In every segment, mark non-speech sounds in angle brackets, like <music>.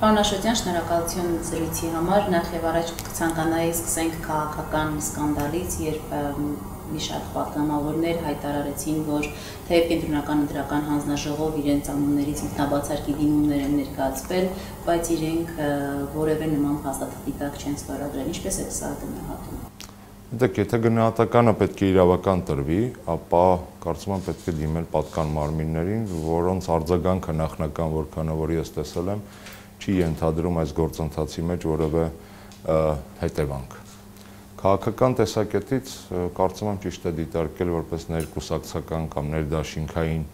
Պարոն Աշոտյան, շնորհակալություն զրույցի համար։ Նախ եւ առաջ կցանկանայի սկսենք քաղաքական սկանդալից, երբ մի շարք պատգամավորներ հայտարարեցին, որ թեև կենտրոնական ընտրական հանձնաժողով իրենց անուններից ինքնաբացարկի դիմումներ են ներկայացվել, բայց իրենք որևէ նման փաստաթղթի տակ չեն ստորագրել։ Ինչպես է սա գնահատում։ Դեք, եթե գնահատականը պետք է իրավական տրվի, ապա կարծում եմ պետք է դիմել պատկան մարմիններին, որոնց արձագանքը նախնական որքանով որ ես տեսել եմ, չի ենթադրում այս գործընթացի մեջ որևէ հետևանք Քաղաքական տեսակետից կարծում եմ ճիշտ է դիտարկել որպես ներկուսակցական կամ ներդաշինքային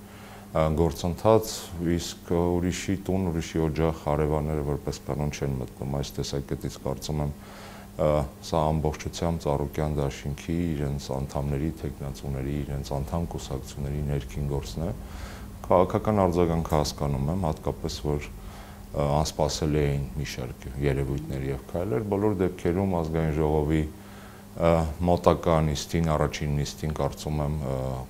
գործընթաց, իսկ ուրիշի տուն, ուրիշի օջախ հարևանները որպես կանոն չեն մտնում այս տեսակետից կարծում եմ սա ամբողջությամբ Ծառուկյան դաշինքի իրենց անդամների, տեխնացուների, իրենց անդամ կուսակցությունների ներքին գործն է։ Քաղաքական արձագանքը հասկանում եմ, հատկապես որ անսպասելի էին մի շարք երևույթներ եւ քայլեր, բոլոր դեպքերում ազգային ժողովի մոտակա նիստին, առաջին նիստին կարծում եմ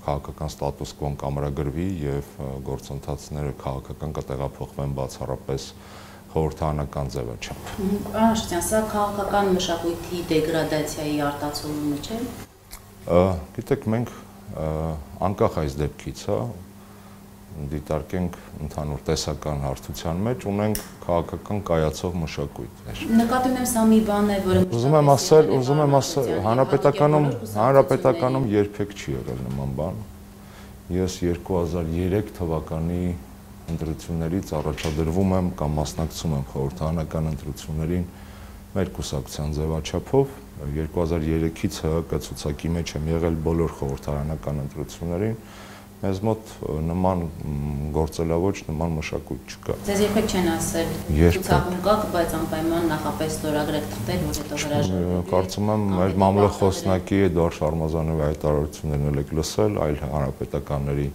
քաղաքական ստատուս կոն կամրագրվի եւ գործընթացները քաղաքական կտեղափոխվեն բացառապես խորհրդանական ձևաչափ։ Պարոն Աշտյան, սա քաղաքական մշակույթի դեգրադացիայի արտացոլումը չէ։ Գիտեք, մենք անկախ այս դեպքից, հա, դիտարկենք ընդհանուր տեսական հարթության մեջ, ունենք քաղաքական կայացող մշակույթներ։ Նկատի ունեմ սա մի բան է, որը Ուզում եմ ասել, ուզում եմ ասել, հանրապետականում հանրապետականում երբեք չի եղել նման բան։ Ես 2003 թվականի ընտրություններից առաջադրվում եմ կամ մասնակցում եմ խորհրդանական ընտրություններին մեր կուսակցության ձևաչափով 2003-ից ՀՀԿ ցուցակի մեջ եմ եղել բոլոր խորհրդարանական ընտրություններին մեզ մոտ նման գործելավոճ, նման մշակույթ չկա։ Ձեզ երբեք չեն ասել ցուցակում կաք, բայց անպայման նախապես ստորագրեք թղթեր, որ հետո հրաժարվեք։ Կարծում եմ մեր մամլոխոսնակի Էդուարդ Շարմազանովի հայտարարություններն եք լսել, այլ հանրապետականների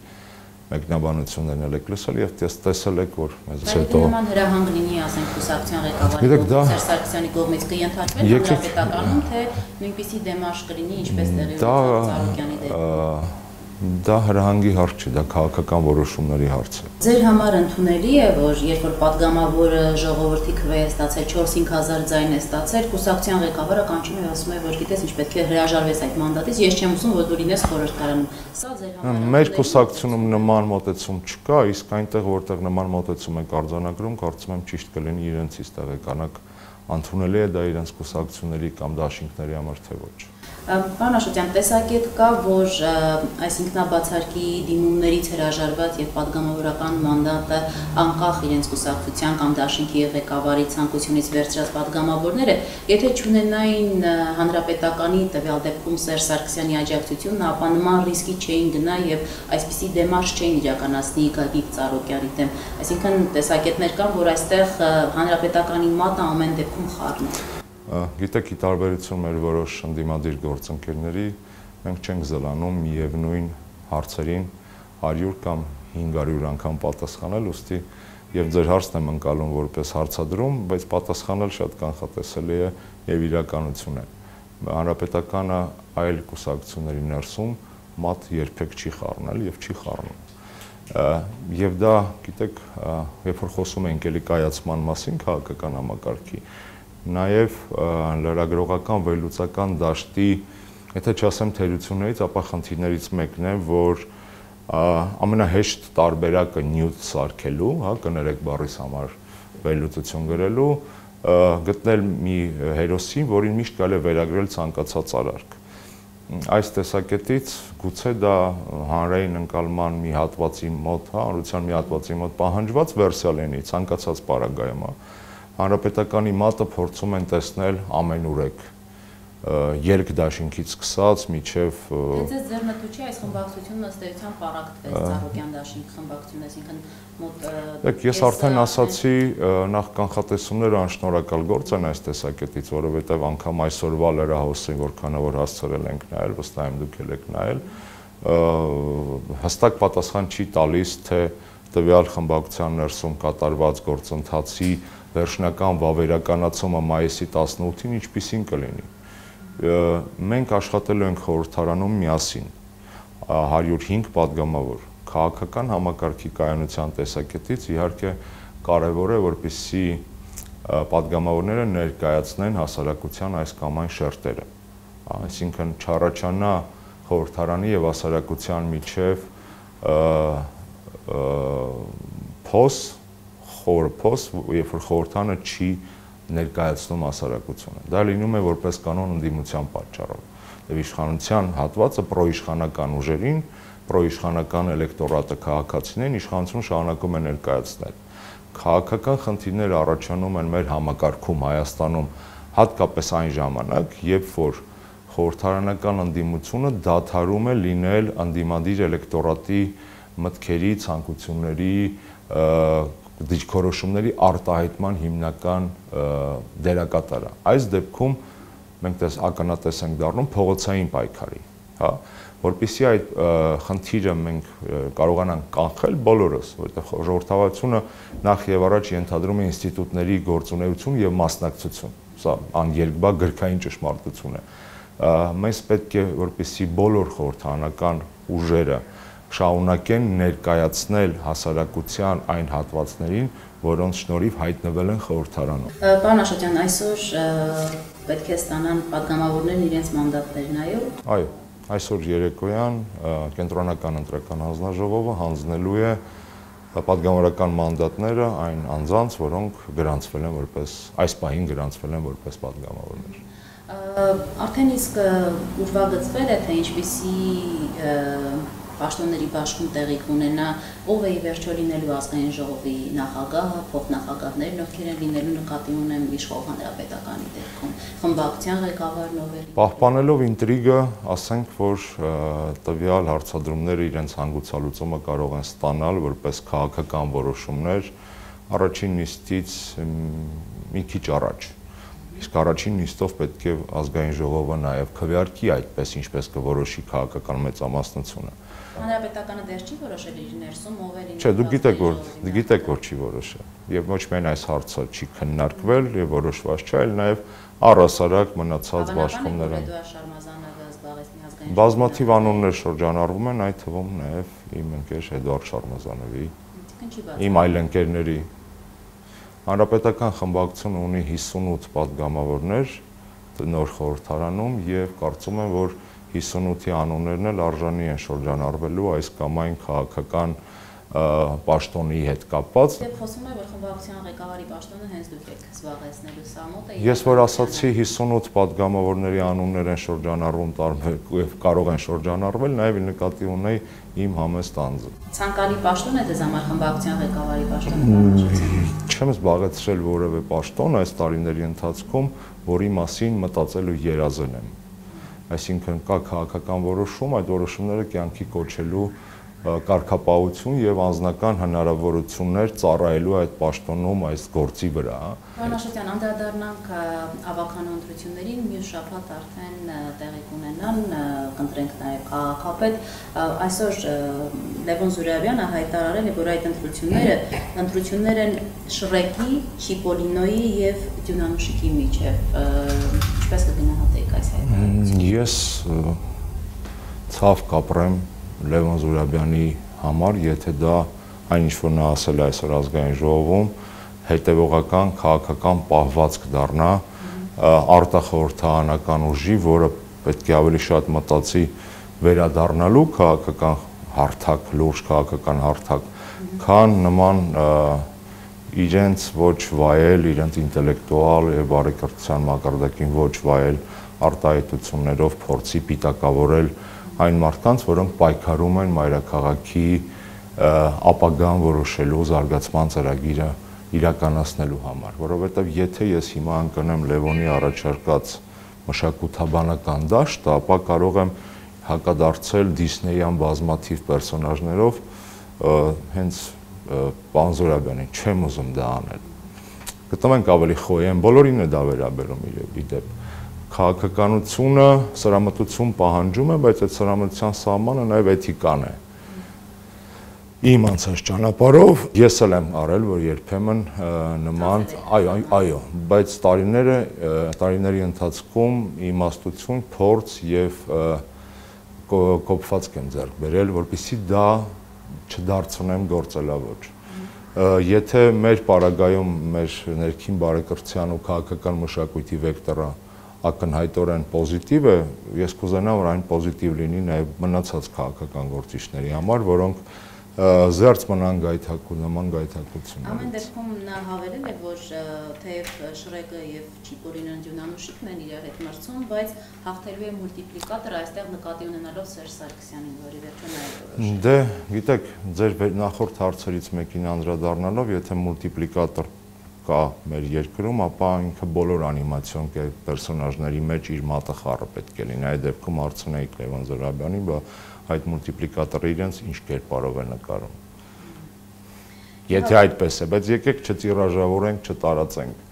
մեկնաբանություններն եք լսել եւ տեսել եք որ մեզ հետո նման հրահանգ լինի ասենք կուսակցության ղեկավարի Սերժ Սարգսյանի կողմից կընթացվի հանրապետականում թե նույնպիսի դեմարշ կլինի ինչպես տեղի ունեցավ Ծառուկյանի դեպքում դա հրահանգի հարց չէ, դա քաղաքական որոշումների հարց է։ Ձեր համար ընդունելի է, որ երբ որ падգամավորը ժողովրդի քվե է ստացել 4-5000 ձայն է ստացել, կուսակցության ղեկավարը կանչում է ասում է, որ գիտես ինչ պետք է հրաժարվես այդ մանդատից, ես չեմ ուզում, որ դու լինես խորհրդարանում։ Սա ձեր համար Մեր կուսակցությունում նման մոտեցում չկա, իսկ այնտեղ որտեղ նման մոտեցում են կարձանագրում, կարծում եմ ճիշտ կլինի իրենցից տեղեկանալ ընդունելի է դա իրենց կուսակցությունների կամ դաշինքների համար թե ոչ։ Պանաշոցյան տեսակետ կա, որ այս ինքնաբացարկի դիմումներից հրաժարված եւ падգամավորական մանդատը անկախ իրենց կուսակցության կամ դաշինքի ղեկավարի ցանկությունից վերցրած падգամավորները, եթե ճանենային հանրապետականի տվյալ դեպքում Սերժ Սարգսյանի աջակցությունն, ապա նման ռիսկի չէին գնա եւ այսպիսի դեմարշ չէին իրականացնի Գագիկ Ծառոկյանի դեմ։ Այսինքն տեսակետներ կան, որ այստեղ հանրապետականի մատը ամեն դեպքում խառն է գիտեք, ի տարբերություն մեր որոշ ընդդիմադիր գործընկերների, մենք չենք զլանում միևնույն հարցերին 100 կամ 500 անգամ պատասխանել, ուստի եւ ձեր հարցն եմ ընկալում որպես հարցադրում, բայց պատասխանել շատ կանխատեսելի է եւ իրականություն է։ Հանրապետականը այլ կուսակցությունների ներսում մատ երբեք չի խառնել եւ չի խառնում եւ դա գիտեք երբ որ խոսում ենք էլի կայացման մասին քաղաքական համակարգի նաև լրագրողական վերլուծական դաշտի, եթե չասեմ թերություններից, ապա խնդիրներից մեկն է, որ ամենահեշտ տարբերակը նյութ սարքելու, հա, կներեք բառիս համար վերլուծություն գրելու, գտնել մի հերոսին, որին միշտ կարելի է վերագրել ցանկացած արարք։ Այս տեսակետից գուցե դա հանրային ընկալման մի հատվածի մոտ, հա, հանրության մի հատվածի մոտ պահանջված վերսիա լինի ցանկացած պարագայում, հա հանրապետականի մատը փորձում են տեսնել ամենուրեք երկ դաշինքից սկսած միջև Դե ձեր ձեռնտու չի այս խմբակցությունը ըստ էության պարակտվեց Ծառոկյան դաշինք խմբակցությունը, այսինքն մոտ Դեք ես արդեն ասացի նախ կանխատեսումները անշնորհակալ գործ են այս տեսակետից, որովհետև անգամ այսօրվա լրահոսին որքանով որ հասցրել ենք նայել, վստահ եմ դուք եք նայել, հստակ պատասխան չի տալիս թե տվյալ խմբակցության ներսում կատարված գործընթացի վերջնական վավերականացումը մայիսի 18-ին ինչպիսին կլինի։ Մենք աշխատելու ենք խորհրդարանում միասին 105 падգամավոր քաղաքական համակարգի կայունության տեսակետից իհարկե կարևոր է որպեսզի падգամավորները ներկայացնեն հասարակության այս կամ այն շերտերը այսինքն չառաջանա խորհրդարանի եւ հասարակության միջև փոս խոր փոս, երբ որ խորհրդանը չի ներկայացնում հասարակությունը։ Դա լինում է որպես կանոն ընդդիմության պատճառով։ Եվ իշխանության հատվածը պրոիշխանական ուժերին, պրոիշխանական էլեկտորատը քաղաքացիներին իշխանություն շարունակում է ներկայացնել քաղաքական խնդիրներ առաջանում են մեր համակարգում Հայաստանում հատկապես այն ժամանակ, երբ որ խորհրդարանական ընդդիմությունը դադարում է լինել ընդդիմադիր էլեկտորատի մտքերի, ցանկությունների, դիրքորոշումների արտահայտման հիմնական դերակատարը։ Այս դեպքում մենք դες ականատես ենք դառնում փողոցային պայքարի, հա, որpիսի այդ խնդիրը մենք կարողանանք կանխել բոլորս, որովհետև ժողովրդավարությունը նախ եւ առաջ ենթադրում է ինստիտուտների գործունեություն եւ մասնակցություն։ Սա աներկբա գրքային ճշմարտություն է։ Մենք պետք է որպեսի բոլոր խորհրդանական ուժերը շարունակեն ներկայացնել հասարակության այն հատվածներին, որոնց շնորհիվ հայտնվել են խորհրդարանում։ Պարոն Աշոտյան, այսօր պետք է ստանան պատգամավորներն իրենց մանդատներն, այո։ Այո, այսօր երեկոյան կենտրոնական ընտրական հանձնաժողովը հանձնելու է պատգամավորական մանդատները այն անձանց, որոնք գրանցվել են որպես այս պահին գրանցվել են որպես պատգամավորներ։ Արդեն իսկ ուրվագծվել է թե ինչպիսի պաշտոնների բաշխում տեղի կունենա, ով է ի վերջո լինելու ազգային ժողովի նախագահը, փոխնախագահներն ովքեր են լինելու նկատի ունեմ իշխող հանրապետականի դեպքում, խմբակցության ղեկավարն ով է։ Պահպանելով ինտրիգը, ասենք, որ տվյալ հարցադրումները իրենց հանգուցալուծումը կարող են ստանալ որպես քաղաքական որոշումներ առաջին նիստից մի քիչ առաջ իսկ առաջին նիստով պետք է ազգային ժողովը նաև քվեարկի այդպես ինչպես կորոշի քաղաքական մեծամասնությունը Հանրապետականը դեռ չի որոշել իր ներսում ով է լինում։ Չէ, դուք գիտեք որ գիտեք որ չի որոշել։ Եվ ոչ միայն այս հարցը չի քննարկվել եւ որոշված չէ, այլ նաեւ առասարակ մնացած բաշխումներն։ Բազմաթիվ անուններ շրջանառվում են, այդ թվում նաեւ իմ ընկեր Էդուարդ Շարմազանովի իմ այլ ընկերների Հանրապետական խմբակցությունը ունի 58 պատգամավորներ նոր խորհրդարանում եւ կարծում եմ որ 58-ի անուններն էլ արժանի են շրջանառվելու այս կամ այն քաղաքական պաշտոնի հետ կապված։ Դե խոսում է, որ խմբակցության ղեկավարի պաշտոնը հենց դուք եք զբաղեցնելու սա մոտ է։ Ես որ ասացի 58 падգամավորների անուններ են շրջանառվում տարբեր եւ կարող են շրջանառվել, նաեւ նկատի ունեի իմ համեստ անձը։ Ցանկալի պաշտոն է դեզ համար խմբակցության ղեկավարի պաշտոնը։ Չեմ զբաղեցրել որևէ պաշտոն այս տարիների ընթացքում, որի մասին մտածելու երազել եմ այսինքն կա քաղաքական որոշում, այդ որոշումները կյանքի կոչելու կարգապահություն եւ անձնական հնարավորություններ ծառայելու այդ պաշտոնում այս գործի վրա։ Պարոն Աշոտյան, անդրադառնանք ավականո ընտրություններին, մյուս շաբաթ արդեն տեղի կունենան, կընտրենք նաեւ քաղաքապետ։ Այսօր Լևոն Զուրաբյանը հայտարարել է, որ այդ ընտրությունները ընտրություններ են Շրեկի, Չիպոլինոյի եւ Դյունանուշիկի միջև։ Ինչպես կգնահատեիք այս հայտարարությունը։ Ես ցավ կապրեմ Լևոն Զուրաբյանի համար, եթե դա այն ինչ որ նա ասել է այսօր ազգային ժողովում, հետևողական քաղաքական պահվածք դառնա արտախորհրդարանական ուժի, որը պետք է ավելի շատ մտածի վերադառնալու քաղաքական հարթակ, լուրջ քաղաքական հարթակ, քան նման իրենց ոչ վայել, իրենց ինտելեկտուալ եւ բարեկրթության մակարդակին ոչ վայել արտահայտություններով փորձի պիտակավորել այն մարդկանց, որոնք պայքարում են մայրաքաղաքի ապագան որոշելու զարգացման ծրագիրը իրականացնելու համար, որովհետև եթե ես հիմա անկանեմ Լևոնի առաջարկած մշակութաբանական դաշտը, ապա կարող եմ հակադարձել Դիսնեյան բազմաթիվ պերսոնաժներով հենց Պանզորաբյանին չեմ ուզում դա անել։ Գտնում ենք ավելի խոյ են, բոլորին է դա վերաբերում իրեւի դեպ քաղաքականությունը սրամտություն պահանջում է, բայց այդ սրամտության սահմանը նաև էթիկան է։ Իմ անցած ճանապարհով ես էլ եմ արել, որ երբեմն նման, այո, այո, բայց տարիները տարիների ընթացքում իմաստություն, փորձ եւ կոփվածք եմ ձեռք բերել, որpիսի դա չդարձնեմ գործելավոճ։ Եթե մեր պարագայում մեր ներքին բարեկրթության ու քաղաքական մշակույթի վեկտորը ակնհայտորեն պոզիտիվ է, ես կուզենամ որ այն պոզիտիվ լինի նաև մնացած քաղաքական գործիչների համար, որոնք զերծ մնան գայթակու նման գայթակություններից։ Ամեն դեպքում նա հավելել է, որ թեև Շրեկը եւ Չիպորինը դյունանուշիկն են իրար հետ մրցում, բայց հաղթելու է մուլտիպլիկատորը այստեղ նկատի ունենալով Սերժ Սարգսյանին, որի վերջը նա է որոշել։ Դե, գիտեք, ձեր նախորդ հարցերից մեկին անդրադառնալով, եթե մուլտիպլիկատոր կա մեր երկրում, ապա ինքը բոլոր անիմացիոն պերսոնաժների մեջ իր մատը խառը պետք է լինի։ Այդ դեպքում հարցնեիք Լևոն Զորաբյանին, բա այդ մուլտիպլիկատորը իրենց ինչ կերպարով է նկարում։ Եթե այդպես է, բայց եկեք չտիրաժավորենք, չտարածենք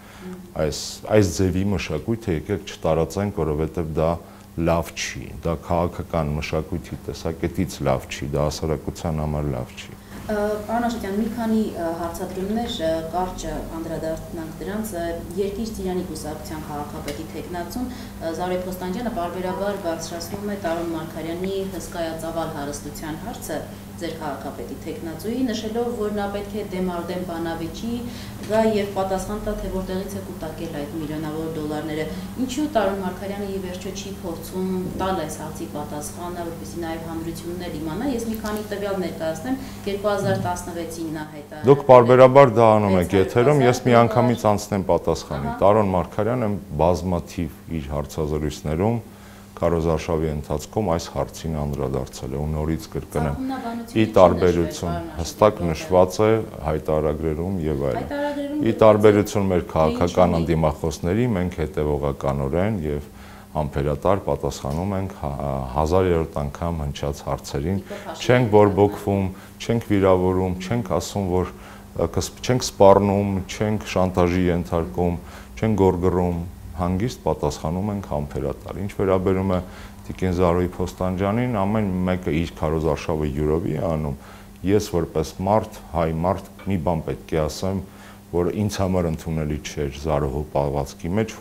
այս այս ձևի մշակույթը եկեք չտարածենք, որովհետև դա լավ չի, դա քաղաքական մշակույթի տեսակետից լավ չի, դա հասարակության համար լավ չի։ Պարոն Աշոտյան, մի քանի հարցադրումներ կարճ անդրադառնանք դրանց։ Երկիր Ծիրանի կուսակցության քաղաքապետի տեխնացուն Զարե Փոստանջյանը բարբերաբար բարձրացնում է Տարոն Մարկարյանի հսկայածավալ հարստության հարցը ձեր քաղաքապետի տեխնացուի, նշելով, որ նա պետք է դեմարդեմ բանավեճի գա եւ պատասխան տա, թե որտեղից է կուտակել այդ միլիոնավոր դոլարները։ Ինչու Տարոն Մարկարյանը ի վերջո չի փորձում տալ այս հարցի պատասխանը, որպեսզի նաեւ հանրությունն էլ իմանա։ Ես մի քանի տվյալ ներկայացնեմ. 2016-ին նա հայտարարել։ Դուք բարբերաբար դա անում եք եթերում, ես մի անգամից անցնեմ պատասխանի։ Տարոն Մարկարյանը բազմաթիվ իր հարցազրույցներում քարոզարշավի ընթացքում այս հարցին անդրադարձել է ու նորից կրկնեմ. Ի տարբերություն հստակ նշված է հայտարարագրերում եւ այլն ի տարբերություն մեր քաղաքական անդիմախոսների մենք հետեւողականորեն եւ ամփերատար պատասխանում ենք 1000-րդ հա, անգամ հնչած հարցերին չենք բորբոքվում չենք վիրավորում չենք ասում որ չենք սպառնում չենք շանտաժի ենթարկում չենք գորգռում հանգիստ պատասխանում ենք համբերատար։ Ինչ վերաբերում է Տիկին Զարոյի Փոստանջանին, ամեն մեկը իր քարոզարշավը յուրովի է անում։ Ես որպես մարդ, հայ մարդ, մի բան պետք է ասեմ, որ ինձ համար ընդունելի չէր Զարոհու պահվածքի մեջ,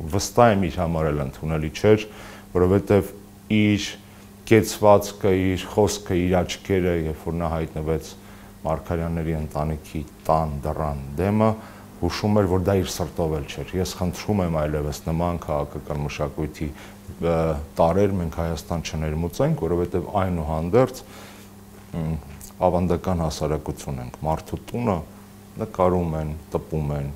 վստահ եմ իր համար էլ ընդունելի չէր, որովհետև իր կեցվածքը, իր խոսքը, իր աչքերը, երբ որ նա հայտնվեց Մարկարյանների ընտանիքի տան դռան դեմը, հուշում էր, որ դա իր սրտով էլ չէր։ Ես խնդրում եմ այլևս նման քաղաքական մշակույթի տարեր մենք Հայաստան չներմուծենք, որովհետև այնուհանդերձ ավանդական հասարակություն ենք։ Մարդու տունը նկարում են, տպում են,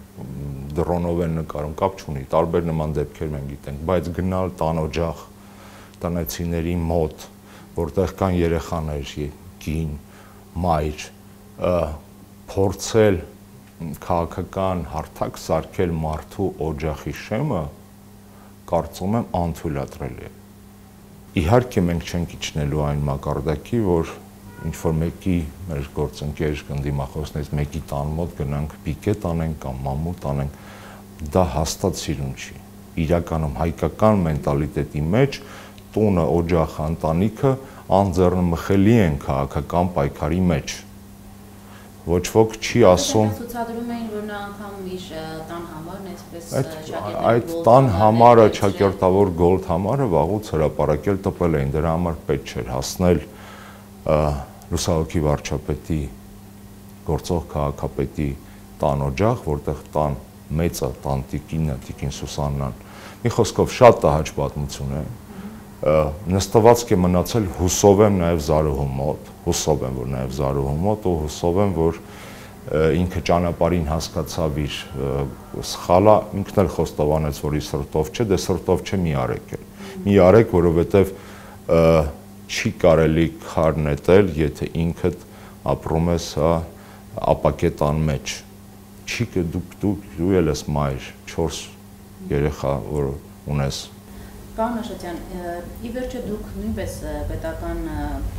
դրոնով են նկարում, կապ չունի, տարբեր նման դեպքեր մենք գիտենք, բայց գնալ տանօջախ տնեցիների մոտ, որտեղ կան երեխաներ, կին, մայր, փորձել քաղաքական հարթակ սարքել մարդու օջախի շեմը կարծում եմ անթույլատրել է։ Իհարկե մենք չենք իջնելու այն մակարդակի, որ ինչ որ մեկի մեր գործընկեր կնդիմախոսներից մեկի տան մոտ գնանք պիկետ անենք կամ մամուտ անենք, դա հաստատ սիրուն չի։ Իրականում հայկական մենտալիտետի մեջ տունը, օջախը, ընտանիքը անձեռնմխելի են քաղաքական պայքարի մեջ ոչ ոք չի ասում ցուցադրում էին որ նա անգամ իր տան համարն այսպես այդ տան համարը ճակերտավոր գոլդ համարը վաղուց հրապարակել տպել էին դրա համար պետք չէր հասնել լուսահոգի վարչապետի գործող քաղաքապետի տան օջախ որտեղ տան մեծը տանտիկինը տիկին Սուսաննան մի խոսքով շատ տհաճ պատմություն է նստվածք է մնացել հուսով եմ նաև Զարուհու մոտ, հուսով եմ, որ նաև Զարուհու մոտ ու հուսով եմ, որ ինքը ճանապարհին հասկացավ իր սխալը, ինքն էլ խոստովանեց, որ իր սրտով չէ, դե սրտով չէ մի արեք է։ Մի արեք, որովհետև չի կարելի խառնետել, եթե ինքդ ապրում ես հա ապակետան մեջ։ Չի դուք դուք դու ես մայր 4 երեխա որ ունես Պարոն Աշոտյան, ի վերջո դուք նույնպես պետական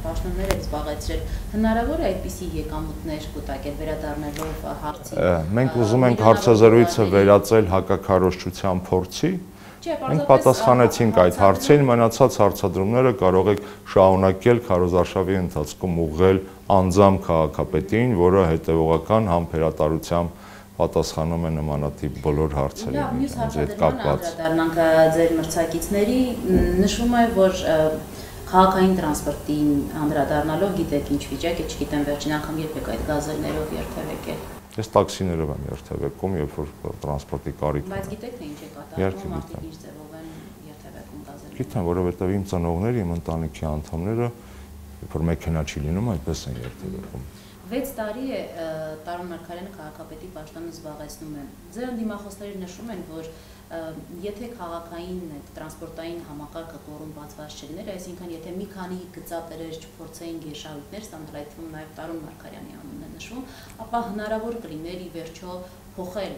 պաշտոններ եք զբաղեցրել։ Հնարավոր է այդպիսի եկամուտներ կուտակել վերադառնալով հարցի։ Մենք ուզում ենք հարցազրույցը վերածել հակակարողչության փորձի։ Մենք պատասխանեցինք այդ հարցին, մնացած հարցադրումները կարող եք շահունակել քարոզարշավի ընթացքում ուղղել անձամ քաղաքապետին, որը հետևողական համբերատարությամբ պատասխանում է նմանատիպ բոլոր հարցերին ինձ հետ կապված։ Դառնանք ձեր մրցակիցների նշվում է, որ Քաղաքային տրանսպորտին անդրադառնալով գիտեք ինչ վիճակ է, չգիտեմ վերջին անգամ երբ եք այդ գազելներով երթևեկել։ Ես տաքսիներով եմ երթևեկում, երբ որ տրանսպորտի կարիք Բայց գիտեք թե ինչ է կատարվում, մարդիկ ինչ ձևով են երթևեկում գազելները։ Գիտեմ, որովհետև իմ ծնողները, իմ ընտանիքի անդամները, երբ որ մեքենա չի լինում, այդպես են երթևեկում։ 6 տարի է Տարոն Մարկարյանը քաղաքապետի պաշտոնը զբաղեցնում է։ Ձեր ընդդիմախոսները նշում են, որ եթե քաղաքային տրանսպորտային համակարգը կորում բացված չլիներ, այսինքն եթե մի քանի գծատերեր չփորձեին գերշահույթներ ստանալ, այդ թվում նաև Տարոն Մարկարյանի անունն է նշվում, ապա հնարավոր կլիներ ի վերջո փոխել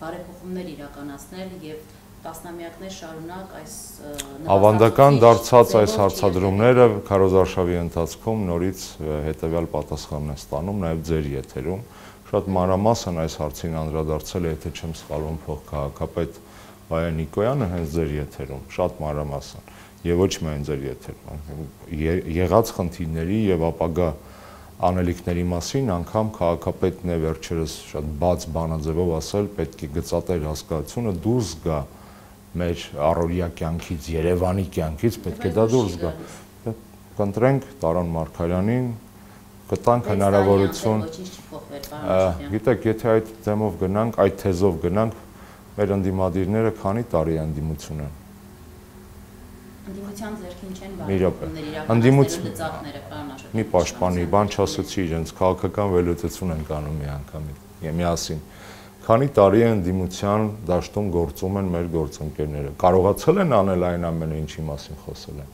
բարեփոխումներ իրականացնել եւ տասնամյակներ շարունակ այս ավանդական դարձած այս հարցադրումները քարոզարշավի ընթացքում նորից հետեւյալ պատասխանն է ստանում նաև ձեր եթերում շատ մանրամասն այս հարցին անդրադարձել է եթե չեմ սխալվում փոխ քաղաքապետ Վայա Նիկոյանը հենց ձեր եթերում շատ մանրամասն եւ ոչ միայն ձեր եթերում եղած խնդիրների եւ ապագա անելիքների մասին անգամ քաղաքապետն է վերջերս շատ բաց բանաձևով ասել պետք է գծատեր հասկացությունը դուրս գա մեր առօրյա կյանքից, Երևանի կյանքից պետք է դա դուրս գա։ Կընտրենք Տարոն Մարկարյանին, կտանք հնարավորություն։ Գիտեք, եթե այդ թեմով գնանք, այդ թեզով գնանք, մեր ընդդիմադիրները քանի տարի ընդդիմություն են։ Ընդդիմության ձեռքին չեն բարեփոխումներ ընդդիմություն լծակները բանաշ։ Մի պաշտպանի, բան չասեցի իրենց քաղաքական վերլուծություն են կանում մի անգամ։ Միասին։ Քանի տարի են ընդդիմության դաշտում գործում են մեր գործընկերները։ Կարողացել են անել այն ամենը, ինչի մասին խոսել են։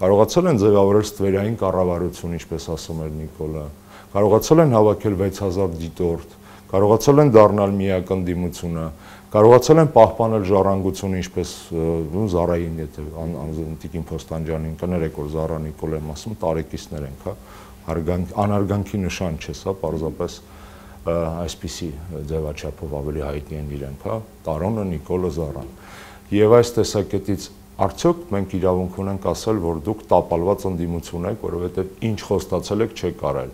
Կարողացել են ձևավորել ստվերային կառավարություն, ինչպես ասում էր Նիկոլը։ Կարողացել են հավաքել 6000 դիտորդ, կարողացել են դառնալ միակ ընդդիմությունը, կարողացել են պահպանել ժառանգությունը, ինչպես ու Զարային, եթե Տիկին Փոստանջանին կներեք, որ Զարա Նիկոլեն ասում, տարեկիցներ ենք, հա, անարգանքի նշան չէ, սա պարզապես այսպիսի ձևաչափով ավելի հայտնի են իրենք, հա, Տարոնը, Նիկոլը, Զարան։ Եվ այս տեսակետից արդյոք մենք իրավունք ունենք ասել, որ դուք տապալված ընդդիմություն եք, որովհետև ինչ խոստացել եք չեք արել։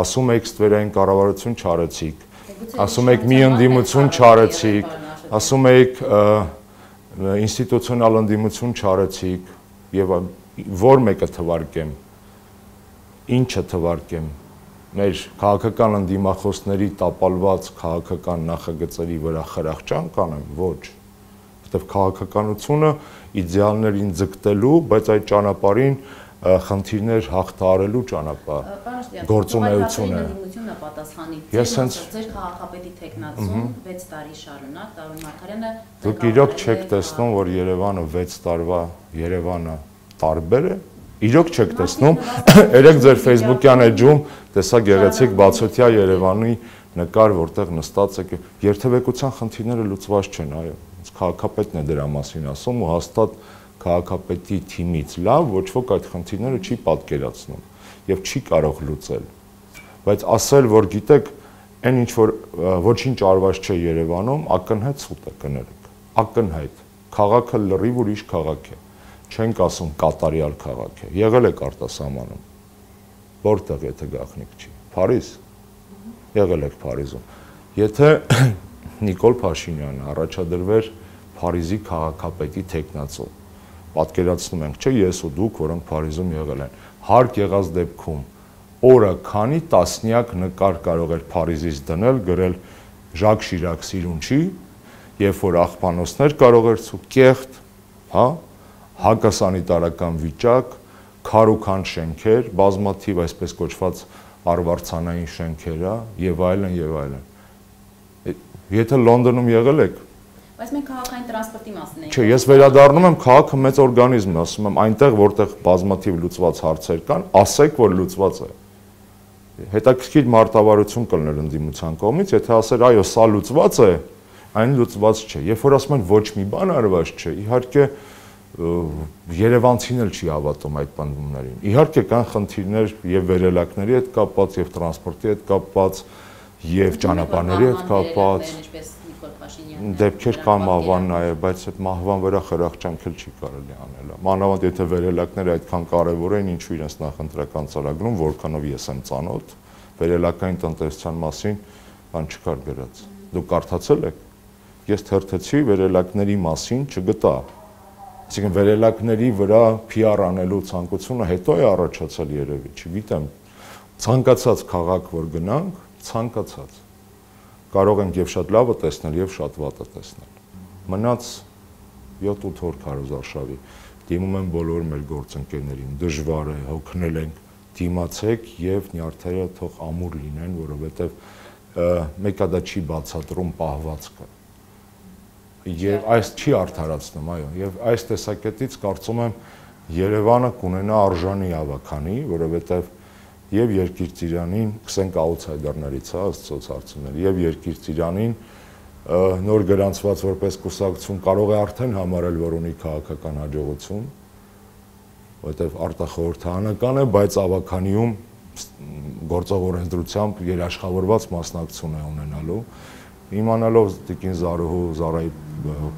Ասում եք ստվերային կառավարություն չարեցիք, ասում եք մի ընդդիմություն չարեցիք, ասում եք ինստիտուցիոնալ ընդդիմություն չարեցիք եւ որ մեկը թվարկեմ ինչը թվարկեմ մեր քաղաքական ընդդիմախոսների տապալված քաղաքական նախագծերի վրա խրախճան կանեմ ոչ որտեվ քաղաքականությունը իդեալներին ձգտելու բայց այդ ճանապարհին խնդիրներ հաղթարելու ճանապարհ գործունեություն է։ Ես հենց ձեր քաղաքապետի տեխնացում 6 տարի շարունակ Տարոն Մարկարյանը Դուք իրոք չեք տեսնում, որ Երևանը 6 տարվա Երևանը տարբեր է։ Իրոք չեք տեսնում։ <coughs> Երեք ձեր Facebook-յան էջում տեսա գեղեցիկ բացօթյա Երևանի նկար, որտեղ նստած եք։ Երթևեկության խնդիրները լուծված չեն, այո։ Քաղաքապետն է դրա մասին ասում ու հաստատ քաղաքապետի թիմից լավ ոչ ոք այդ խնդիրները չի պատկերացնում եւ չի կարող լուծել բայց ասել որ գիտեք այն ինչ որ ոչինչ արված չէ Երևանում ակնհայտ սուտ է կներեք ակնհայտ քաղաքը լրիվ ուրիշ քաղաք է չենք ասում կատարյալ քաղաք է եղել եք արտասահմանում որտեղ եթե գախնիկ չի Փարիզ եղել եք Փարիզում եթե <clears throat> Նիկոլ Փաշինյանը առաջադրվեր Փարիզի քաղաքապետի տեխնացով պատկերացնում ենք, չէ, ես ու դուք, որոնք Փարիզում եղել են, հարկ եղած դեպքում օրը քանի տասնյակ նկար կարող էր Փարիզից դնել, գրել Ժակ Շիրակ սիրունչի, երբ որ աղբանոցներ կարող էր ցու կեղտ, հա, հակասանիտարական վիճակ, քարուքան շենքեր, բազմաթիվ այսպես կոչված արվարձանային շենքեր, հա, եւ այլն եւ այլն։ Եթե Լոնդոնում եղել եք, Բայց մենք քաղաքային տրանսպորտի մասին ենք։ Չէ, ես վերադառնում եմ քաղաքը մեծ օրգանիզմ է, ասում եմ, այնտեղ որտեղ բազմաթիվ լուծված հարցեր կան, ասեք, որ լուծված է։ Հետաքրքիր մարտավարություն կլներ ընդդիմության կողմից, եթե ասեր, այո, սա լուծված է, այն լուծված չէ։ Երբ որ ասում են ոչ մի բան արված չէ, իհարկե Երևանցին էլ չի հավատում այդ բանումներին։ Իհարկե կան խնդիրներ եւ վերելակների հետ կապված, եւ տրանսպորտի հետ կապված, եւ ճանապարհների հետ կապված դեպքեր կան մահվան նաև, բայց այդ մահվան վրա խրախճանք էլ չի կարելի անել։ Մանավանդ եթե վերելակները այդքան կարևոր են, ինչու իրենց նախընտրական ծրագրում, որքանով ես եմ ծանոթ, վերելակային տնտեսության մասին բան չկար գրած։ Դուք կարդացել եք։ Ես թերթեցի վերելակների մասին չգտա։ Այսինքն վերելակների վրա PR անելու ցանկությունը հետո է առաջացել երևի, չգիտեմ, ցանկացած քաղաք որ գնանք, ցանկացած կարող ենք եւ շատ լավը տեսնել եւ շատ վատը տեսնել։ Մնաց 7-8 օր քարոզարշավի դիմում եմ բոլոր մեր գործընկերներին, դժվար է, հոգնել ենք, դիմացեք եւ նյարդերը թող ամուր լինեն, որովհետեւ մեկը դա չի բացատրում պահվածքը եւ այս չի արդարացնում, այո, եւ այս տեսակետից կարծում եմ Երևանը կունենա արժանի ավականի, որովհետեւ եւ երկիր ծիրանին, կսենք աուտսայդերներից, հա, աստծոց հարցումներ, եւ երկիր ծիրանին նոր գրանցված որպես կուսակցություն կարող է արդեն համարել, որ ունի քաղաքական հաջողություն, որովհետեւ արտախորհրդանական է, բայց ավականիում գործող օրենսդրությամբ երաշխավորված մասնակցություն է ունենալու իմանալով Տիկին Զարուհու Զարայի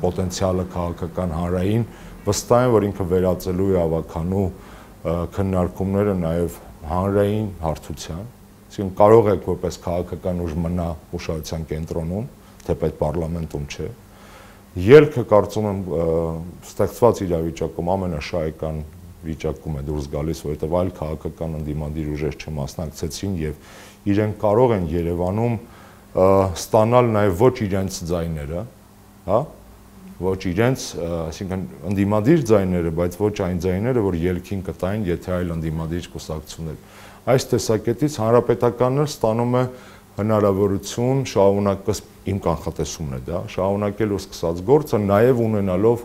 պոտենցիալը քաղաքական հանրային վստահ եմ որ ինքը վերածելու է ավականու քննարկումները նաև հանրային հարթության այսինքն կարող եք որպես քաղաքական ուժ մնա ուշադրության կենտրոնում թեպետ պարլամենտում չէ ելքը կարծում եմ ստեղծված իրավիճակում ամենաշահեկան վիճակում է դուրս գալիս, որովհետև այլ քաղաքական ընդդիմադիր ուժեր չմասնակցեցին եւ իրենք կարող են Երևանում ստանալ նաև ոչ իրենց ձայները, հա, ոչ իրենց, այսինքն ընդդիմադիր ձայները, բայց ոչ այն ձայները, որ ելքին կտային, եթե այլ ընդդիմադիր կուսակցություններ։ Այս տեսակետից հանրապետականն ստանում է հնարավորություն շարունակել իմ կանխատեսումն է դա, շարունակելու սկսած գործը նաև ունենալով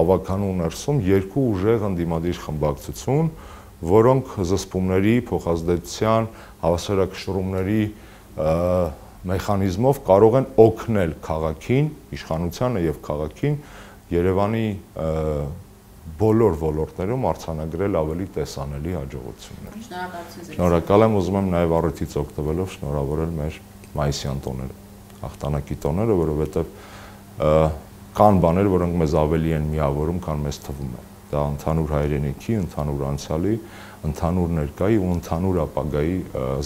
ավականու ներսում երկու ուժեղ ընդդիմադիր խմբակցություն, որոնք զսպումների, փոխազդեցության, հավասարակշռումների մեխանիզմով կարող են օգնել քաղաքին, իշխանությանը եւ քաղաքին Երևանի բոլոր ոլորտներում արցանագրել ավելի տեսանելի հաջողություններ։ Շնորհակալություն։ Շնորհակալ եմ, ուզում եմ նաև առիթից օգտվելով շնորհավորել մեր մայիսյան տոները, հաղթանակի տոները, որովհետև կան բաներ, որոնք մեզ ավելի են միավորում, քան մեզ թվում է։ Դա ընդհանուր հայրենիքի, ընդհանուր անցյալի, ընդհանուր ներկայի ու ընդհանուր ապագայի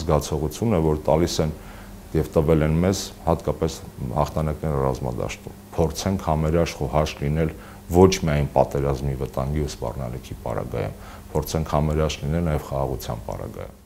զգացողություն է, որ տալիս են եւ տվել են մեզ հատկապես հաղթանակները ռազմադաշտում։ Փորձենք համերաշխ ու հաշ լինել ոչ միայն պատերազմի վտանգի ու սպառնալիքի պարագայում, փորձենք համերաշխ լինել նաեւ խաղաղության պարագայում։